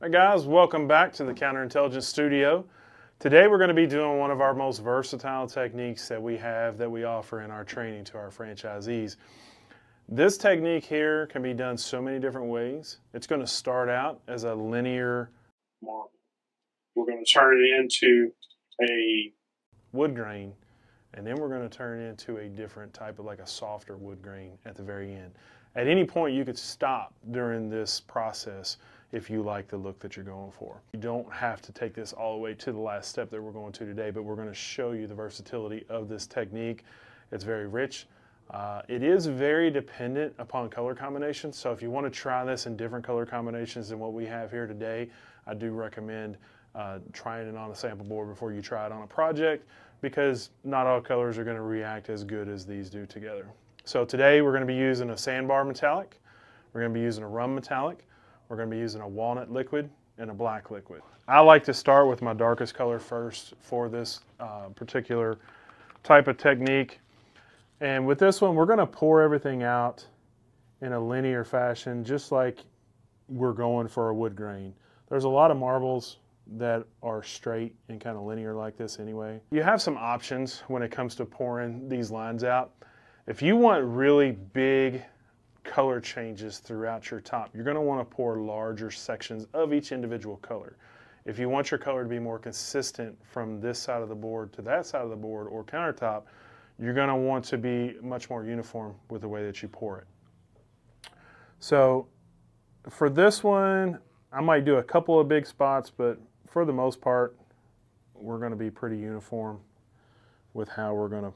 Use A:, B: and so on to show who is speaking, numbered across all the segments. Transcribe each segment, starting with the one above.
A: Hi guys, welcome back to the Counter Intelligence Studio. Today we're going to be doing one of our most versatile techniques that we have that we offer in our training to our franchisees. This technique here can be done so many different ways. It's going to start out as a linear marble. We're going to turn it into a wood grain and then we're going to turn it into a different type of like a softer wood grain at the very end. At any point you could stop during this process if you like the look that you're going for. You don't have to take this all the way to the last step that we're going to today, but we're going to show you the versatility of this technique. It's very rich. Uh, it is very dependent upon color combinations, so if you want to try this in different color combinations than what we have here today, I do recommend uh, trying it on a sample board before you try it on a project because not all colors are going to react as good as these do together. So today we're going to be using a sandbar metallic, we're going to be using a rum metallic, we're going to be using a walnut liquid and a black liquid. I like to start with my darkest color first for this uh, particular type of technique. And with this one, we're going to pour everything out in a linear fashion, just like we're going for a wood grain. There's a lot of marbles that are straight and kind of linear like this anyway. You have some options when it comes to pouring these lines out. If you want really big color changes throughout your top. You're going to want to pour larger sections of each individual color. If you want your color to be more consistent from this side of the board to that side of the board or countertop, you're going to want to be much more uniform with the way that you pour it. So for this one, I might do a couple of big spots, but for the most part, we're going to be pretty uniform with how we're going to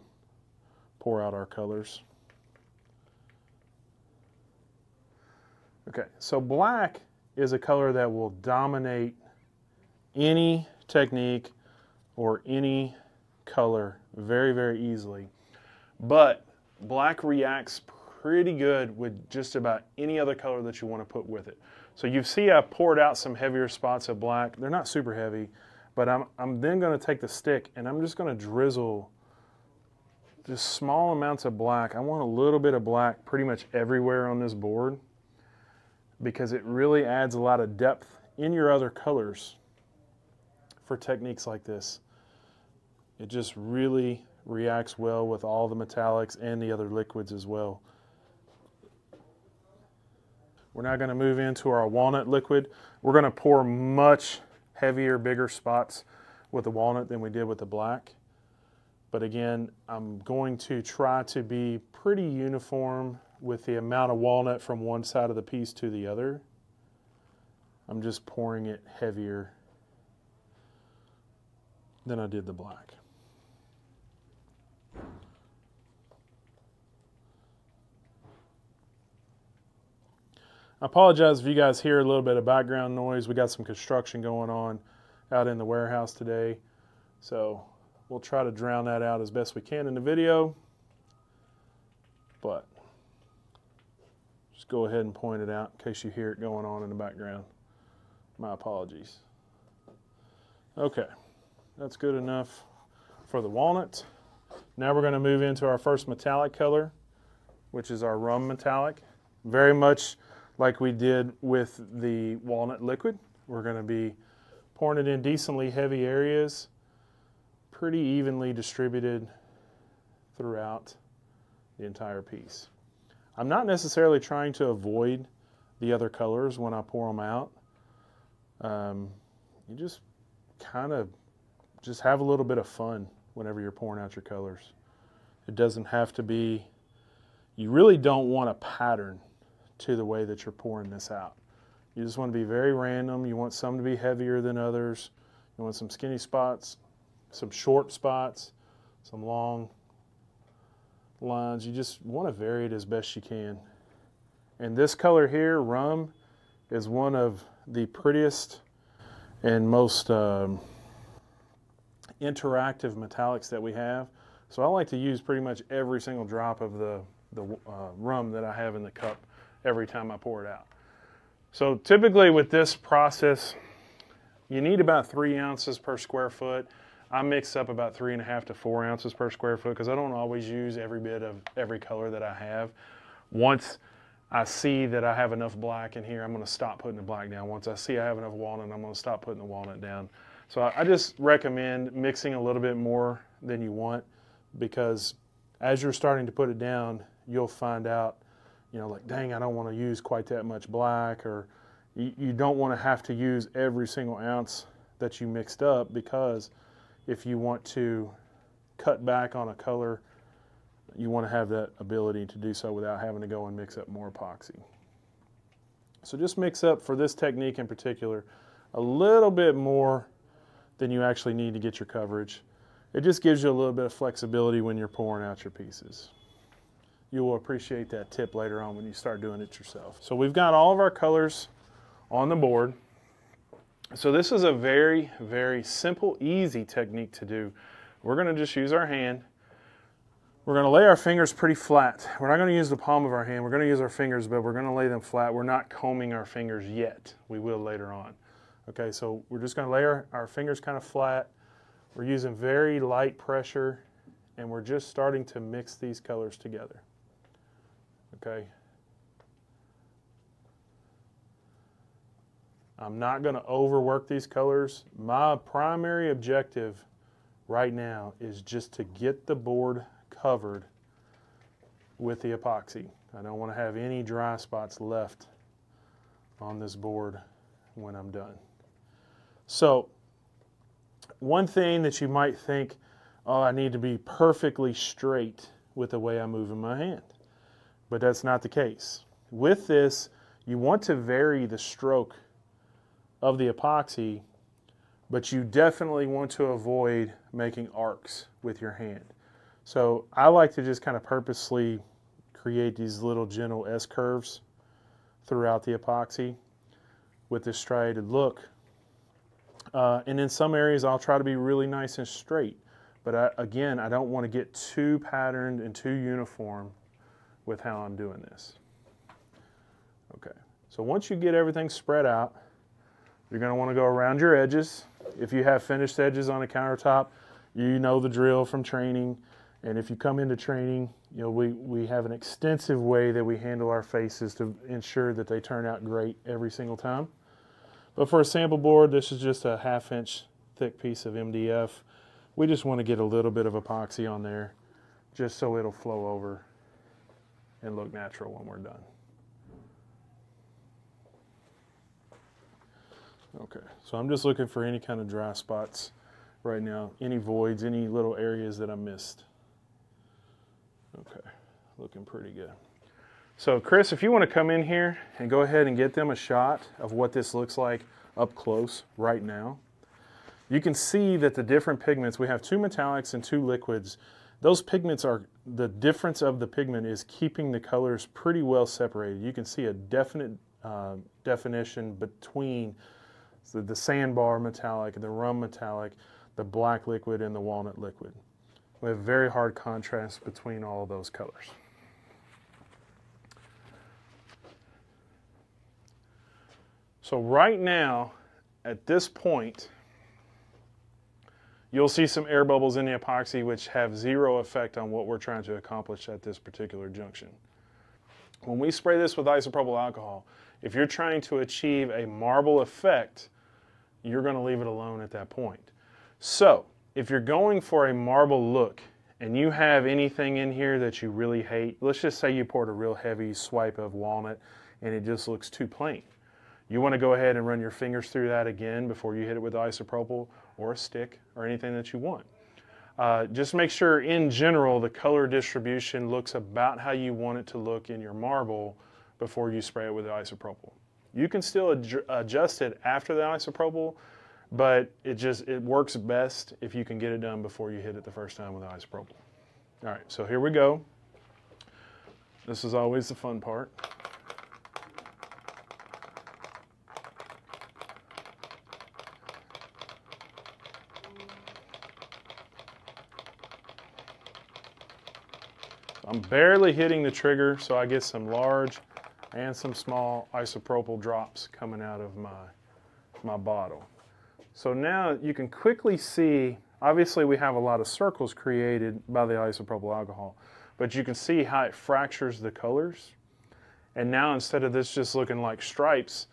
A: pour out our colors. Okay, so black is a color that will dominate any technique or any color very, very easily. But black reacts pretty good with just about any other color that you want to put with it. So you see I poured out some heavier spots of black. They're not super heavy, but I'm, I'm then going to take the stick and I'm just going to drizzle just small amounts of black. I want a little bit of black pretty much everywhere on this board because it really adds a lot of depth in your other colors for techniques like this. It just really reacts well with all the metallics and the other liquids as well. We're now going to move into our walnut liquid. We're going to pour much heavier, bigger spots with the walnut than we did with the black. But again, I'm going to try to be pretty uniform with the amount of walnut from one side of the piece to the other. I'm just pouring it heavier than I did the black. I apologize if you guys hear a little bit of background noise. We got some construction going on out in the warehouse today. So we'll try to drown that out as best we can in the video. But just go ahead and point it out in case you hear it going on in the background. My apologies. Okay, that's good enough for the walnut. Now we're going to move into our first metallic color, which is our rum metallic. Very much like we did with the walnut liquid. We're going to be pouring it in decently heavy areas, pretty evenly distributed throughout the entire piece. I'm not necessarily trying to avoid the other colors when I pour them out. Um, you just kind of just have a little bit of fun whenever you're pouring out your colors. It doesn't have to be, you really don't want a pattern to the way that you're pouring this out. You just want to be very random. You want some to be heavier than others. You want some skinny spots, some short spots, some long lines. You just want to vary it as best you can. And this color here, rum, is one of the prettiest and most um, interactive metallics that we have. So I like to use pretty much every single drop of the, the uh, rum that I have in the cup every time I pour it out. So typically with this process, you need about three ounces per square foot. I mix up about three and a half to four ounces per square foot because I don't always use every bit of every color that I have. Once I see that I have enough black in here, I'm going to stop putting the black down. Once I see I have enough walnut, I'm going to stop putting the walnut down. So I, I just recommend mixing a little bit more than you want because as you're starting to put it down, you'll find out, you know, like, dang, I don't want to use quite that much black or you, you don't want to have to use every single ounce that you mixed up because if you want to cut back on a color you want to have that ability to do so without having to go and mix up more epoxy. So just mix up for this technique in particular a little bit more than you actually need to get your coverage. It just gives you a little bit of flexibility when you're pouring out your pieces. You will appreciate that tip later on when you start doing it yourself. So we've got all of our colors on the board. So this is a very, very simple, easy technique to do. We're gonna just use our hand we're going to lay our fingers pretty flat. We're not going to use the palm of our hand. We're going to use our fingers, but we're going to lay them flat. We're not combing our fingers yet. We will later on. Okay, so we're just going to lay our, our fingers kind of flat. We're using very light pressure, and we're just starting to mix these colors together. Okay. I'm not going to overwork these colors. My primary objective right now is just to get the board covered with the epoxy. I don't want to have any dry spots left on this board when I'm done. So one thing that you might think, oh, I need to be perfectly straight with the way I'm moving my hand. But that's not the case. With this, you want to vary the stroke of the epoxy, but you definitely want to avoid making arcs with your hand. So I like to just kind of purposely create these little gentle S curves throughout the epoxy with this striated look. Uh, and in some areas I'll try to be really nice and straight. But I, again, I don't want to get too patterned and too uniform with how I'm doing this. Okay, so once you get everything spread out, you're going to want to go around your edges. If you have finished edges on a countertop, you know the drill from training. And if you come into training, you know, we, we have an extensive way that we handle our faces to ensure that they turn out great every single time. But for a sample board, this is just a half inch thick piece of MDF. We just want to get a little bit of epoxy on there just so it'll flow over and look natural when we're done. Okay, so I'm just looking for any kind of dry spots right now, any voids, any little areas that I missed. Okay, looking pretty good. So Chris, if you want to come in here and go ahead and get them a shot of what this looks like up close right now, you can see that the different pigments, we have two metallics and two liquids. Those pigments are, the difference of the pigment is keeping the colors pretty well separated. You can see a definite uh, definition between the, the sandbar metallic, the rum metallic, the black liquid, and the walnut liquid. We have very hard contrast between all of those colors. So right now, at this point, you'll see some air bubbles in the epoxy which have zero effect on what we're trying to accomplish at this particular junction. When we spray this with isopropyl alcohol, if you're trying to achieve a marble effect, you're going to leave it alone at that point. So if you're going for a marble look and you have anything in here that you really hate, let's just say you poured a real heavy swipe of walnut and it just looks too plain. You want to go ahead and run your fingers through that again before you hit it with isopropyl or a stick or anything that you want. Uh, just make sure in general the color distribution looks about how you want it to look in your marble before you spray it with the isopropyl. You can still adjust it after the isopropyl, but it just it works best if you can get it done before you hit it the first time with isopropyl. All right, so here we go. This is always the fun part. I'm barely hitting the trigger so I get some large and some small isopropyl drops coming out of my, my bottle. So now you can quickly see, obviously we have a lot of circles created by the isopropyl alcohol, but you can see how it fractures the colors And now instead of this just looking like stripes,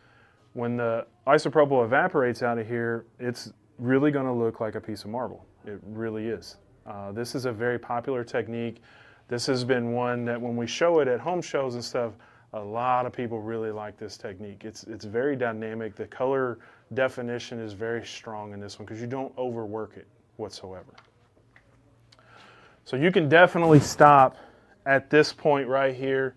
A: when the isopropyl evaporates out of here, it's really going to look like a piece of marble. It really is. Uh, this is a very popular technique. This has been one that when we show it at home shows and stuff, a lot of people really like this technique. It's, it's very dynamic. The color definition is very strong in this one because you don't overwork it whatsoever. So you can definitely stop at this point right here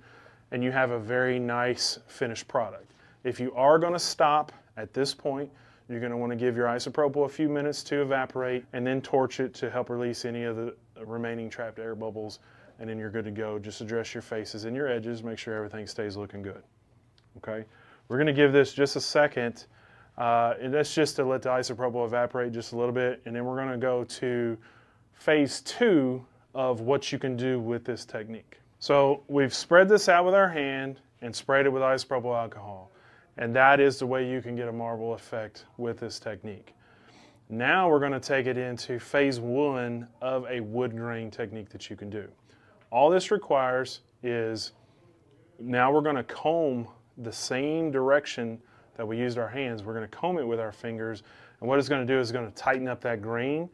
A: and you have a very nice finished product. If you are going to stop at this point, you're going to want to give your isopropyl a few minutes to evaporate and then torch it to help release any of the remaining trapped air bubbles and then you're good to go. Just address your faces and your edges, make sure everything stays looking good. Okay, we're going to give this just a second uh, and that's just to let the isopropyl evaporate just a little bit and then we're going to go to phase two of what you can do with this technique. So we've spread this out with our hand and sprayed it with isopropyl alcohol. And that is the way you can get a marble effect with this technique. Now we're going to take it into phase one of a wood grain technique that you can do. All this requires is now we're going to comb the same direction that we used our hands. We're going to comb it with our fingers. And what it's going to do is going to tighten up that grain.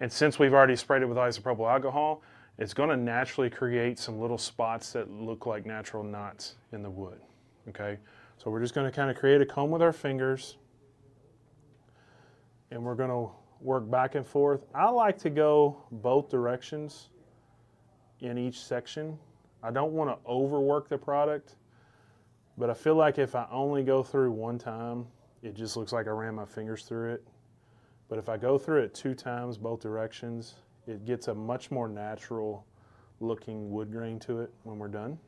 A: And since we've already sprayed it with isopropyl alcohol, it's going to naturally create some little spots that look like natural knots in the wood. Okay, so we're just going to kind of create a comb with our fingers and we're going to work back and forth. I like to go both directions in each section. I don't want to overwork the product, but I feel like if I only go through one time, it just looks like I ran my fingers through it. But if I go through it two times, both directions, it gets a much more natural looking wood grain to it when we're done.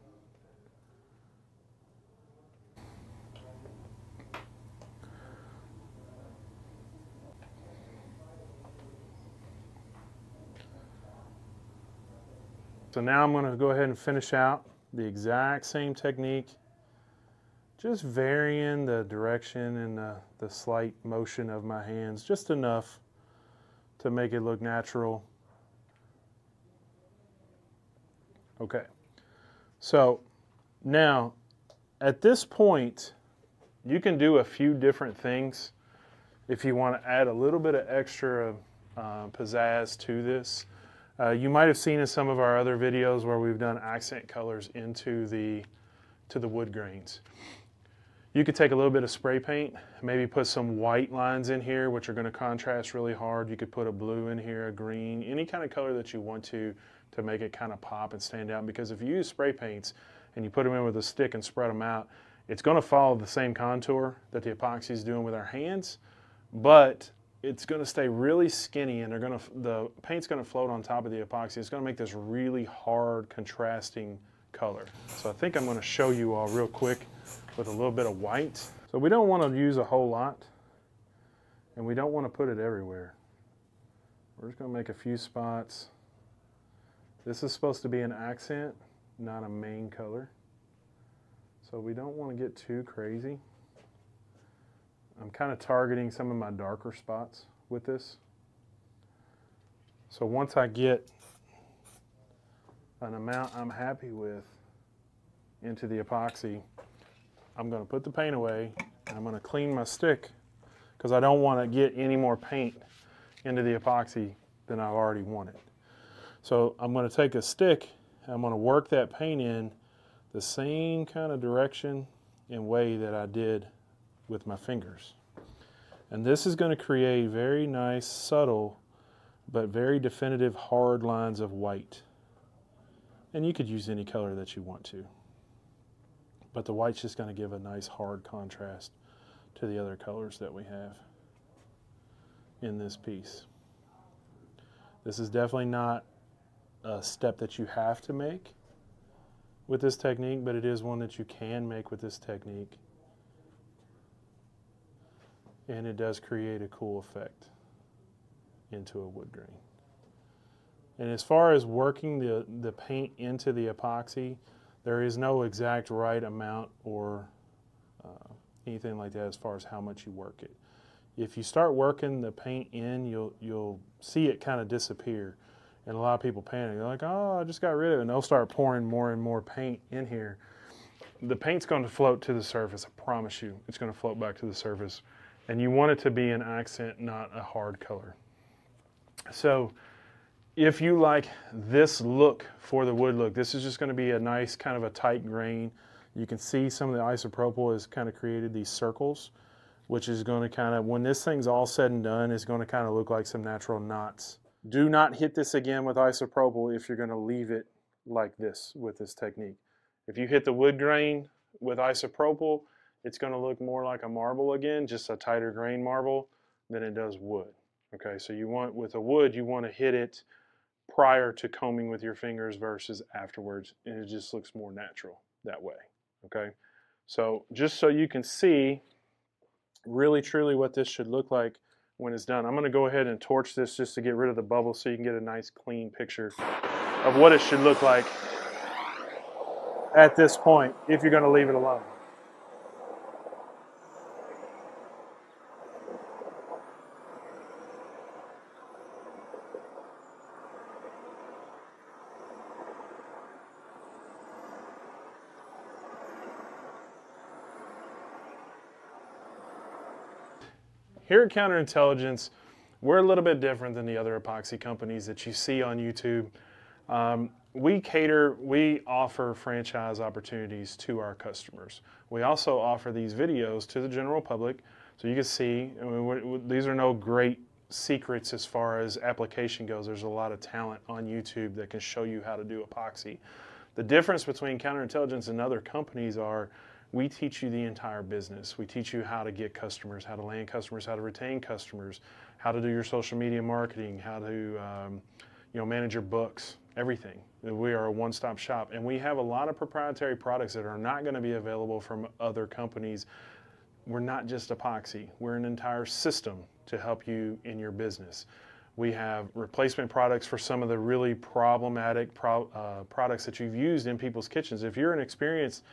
A: So now I'm going to go ahead and finish out the exact same technique, just varying the direction and the, the slight motion of my hands just enough to make it look natural Okay. So now at this point, you can do a few different things if you want to add a little bit of extra uh, pizzazz to this. Uh, you might have seen in some of our other videos where we've done accent colors into the, to the wood grains. You could take a little bit of spray paint, maybe put some white lines in here, which are going to contrast really hard. You could put a blue in here, a green, any kind of color that you want to to make it kind of pop and stand out. Because if you use spray paints and you put them in with a stick and spread them out, it's going to follow the same contour that the epoxy is doing with our hands, but it's going to stay really skinny and they're going to, the paint's going to float on top of the epoxy. It's going to make this really hard contrasting color. So I think I'm going to show you all real quick with a little bit of white. So we don't want to use a whole lot and we don't want to put it everywhere. We're just going to make a few spots. This is supposed to be an accent, not a main color. So we don't want to get too crazy. I'm kind of targeting some of my darker spots with this. So once I get an amount I'm happy with into the epoxy, I'm going to put the paint away I'm going to clean my stick because I don't want to get any more paint into the epoxy than I've already wanted. So I'm going to take a stick, and I'm going to work that paint in the same kind of direction and way that I did with my fingers. And this is going to create very nice, subtle, but very definitive hard lines of white. And you could use any color that you want to. But the white's just going to give a nice hard contrast to the other colors that we have in this piece. This is definitely not a step that you have to make with this technique, but it is one that you can make with this technique. And it does create a cool effect into a wood grain. And as far as working the, the paint into the epoxy, there is no exact right amount or uh, anything like that as far as how much you work it. If you start working the paint in, you'll, you'll see it kind of disappear and a lot of people panic. They're like, "Oh, I just got rid of it," and they'll start pouring more and more paint in here. the paint's going to float to the surface. I promise you, it's going to float back to the surface. And you want it to be an accent, not a hard color. So if you like this look for the wood look, this is just going to be a nice kind of a tight grain. You can see some of the isopropyl has kind of created these circles, which is going to kind of, when this thing's all said and done, is going to kind of look like some natural knots. Do not hit this again with isopropyl if you're going to leave it like this with this technique. If you hit the wood grain with isopropyl, it's going to look more like a marble again, just a tighter grain marble than it does wood. Okay, so you want, with a wood, you want to hit it prior to combing with your fingers versus afterwards, and it just looks more natural that way. Okay, so just so you can see really truly what this should look like when it's done. I'm going to go ahead and torch this just to get rid of the bubbles so you can get a nice clean picture of what it should look like at this point if you're going to leave it alone. Here at Counter Intelligence, we're a little bit different than the other epoxy companies that you see on YouTube. Um, we cater, we offer franchise opportunities to our customers. We also offer these videos to the general public so you can see, I mean, these are no great secrets as far as application goes. There's a lot of talent on YouTube that can show you how to do epoxy. The difference between Counter Intelligence and other companies are we teach you the entire business. We teach you how to get customers, how to land customers, how to retain customers, how to do your social media marketing, how to um, you know manage your books, everything. We are a one-stop shop, and we have a lot of proprietary products that are not going to be available from other companies. We're not just epoxy; we're an entire system to help you in your business. We have replacement products for some of the really problematic pro, uh, products that you've used in people's kitchens. If you're an experienced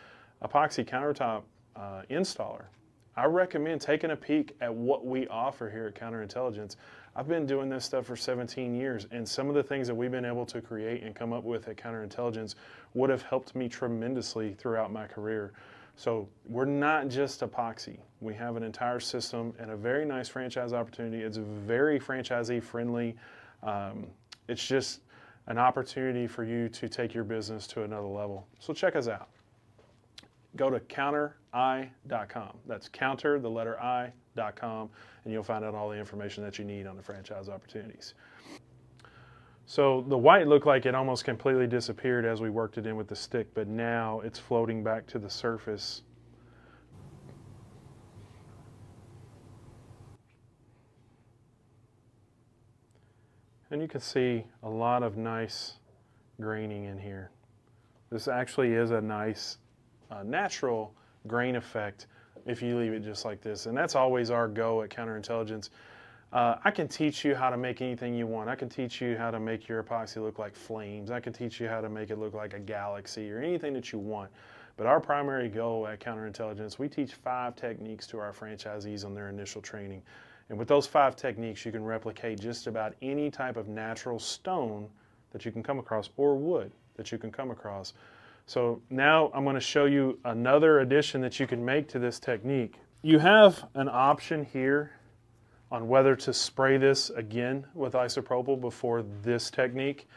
A: epoxy countertop uh, installer, I recommend taking a peek at what we offer here at Counter Intelligence. I've been doing this stuff for 17 years, and some of the things that we've been able to create and come up with at Counter Intelligence would have helped me tremendously throughout my career. So we're not just epoxy. We have an entire system and a very nice franchise opportunity. It's very franchisee friendly. Um, it's just an opportunity for you to take your business to another level. So check us out go to counteri.com. That's counter, the letter I.com, and you'll find out all the information that you need on the franchise opportunities. So the white looked like it almost completely disappeared as we worked it in with the stick, but now it's floating back to the surface. And you can see a lot of nice graining in here. This actually is a nice uh, natural grain effect if you leave it just like this. And that's always our go at Counter Intelligence. Uh, I can teach you how to make anything you want. I can teach you how to make your epoxy look like flames. I can teach you how to make it look like a galaxy or anything that you want. But our primary goal at Counter Intelligence, we teach five techniques to our franchisees on their initial training. And with those five techniques, you can replicate just about any type of natural stone that you can come across or wood that you can come across. So now I'm going to show you another addition that you can make to this technique. You have an option here on whether to spray this again with isopropyl before this technique.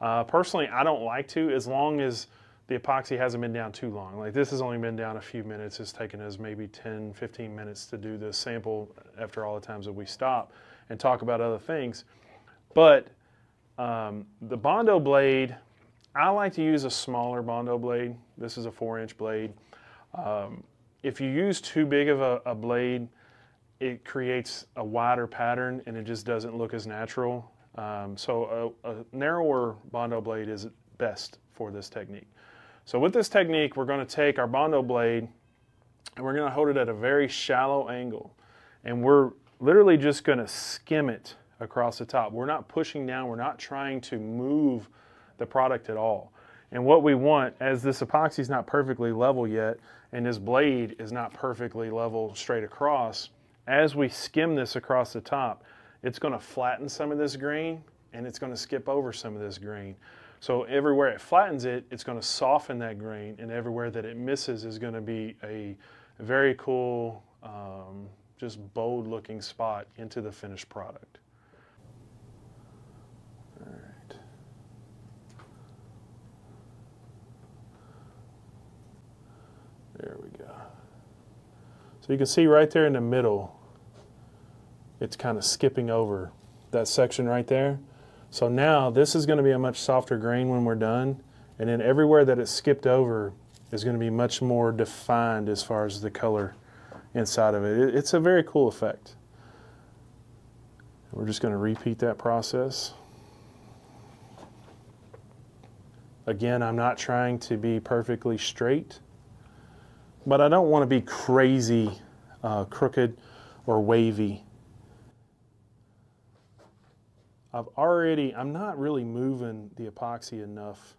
A: Uh, personally, I don't like to as long as the epoxy hasn't been down too long. Like this has only been down a few minutes. It's taken us maybe 10, 15 minutes to do this sample after all the times that we stop and talk about other things. But um, the Bondo blade I like to use a smaller Bondo blade. This is a four inch blade. Um, if you use too big of a, a, blade, it creates a wider pattern and it just doesn't look as natural. Um, so a, a, narrower Bondo blade is best for this technique. So with this technique, we're going to take our Bondo blade and we're going to hold it at a very shallow angle. And we're literally just going to skim it across the top. We're not pushing down. We're not trying to move the product at all. And what we want, as this epoxy is not perfectly level yet, and this blade is not perfectly level straight across, as we skim this across the top, it's going to flatten some of this grain and it's going to skip over some of this grain. So everywhere it flattens it, it's going to soften that grain, and everywhere that it misses is going to be a very cool, um, just bold looking spot into the finished product. All right. There we go. So you can see right there in the middle, it's kind of skipping over that section right there. So now this is going to be a much softer grain when we're done. And then everywhere that it skipped over is going to be much more defined as far as the color inside of it. It's a very cool effect. We're just going to repeat that process. Again, I'm not trying to be perfectly straight, but I don't want to be crazy uh, crooked or wavy. I've already, I'm not really moving the epoxy enough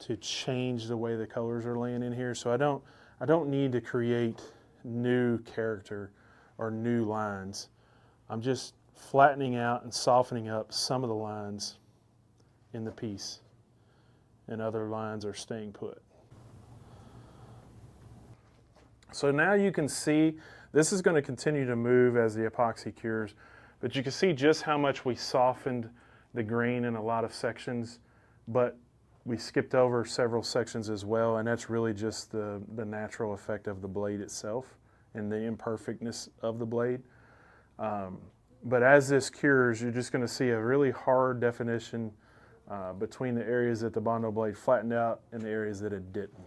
A: to change the way the colors are laying in here. So I don't, I don't need to create new character or new lines. I'm just flattening out and softening up some of the lines in the piece and other lines are staying put. So now you can see this is going to continue to move as the epoxy cures. But you can see just how much we softened the green in a lot of sections, but we skipped over several sections as well, and that's really just the, the natural effect of the blade itself and the imperfectness of the blade. Um, but as this cures, you're just going to see a really hard definition uh, between the areas that the Bondo blade flattened out and the areas that it didn't.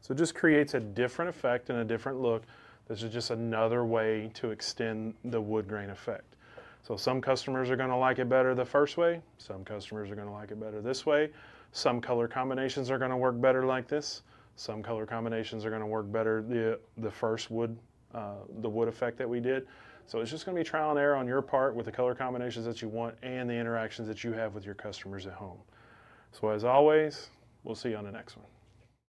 A: So it just creates a different effect and a different look. This is just another way to extend the wood grain effect. So some customers are going to like it better the first way. Some customers are going to like it better this way. Some color combinations are going to work better like this. Some color combinations are going to work better the, the first wood, uh, the wood effect that we did. So it's just going to be trial and error on your part with the color combinations that you want and the interactions that you have with your customers at home. So as always, we'll see you on the next one.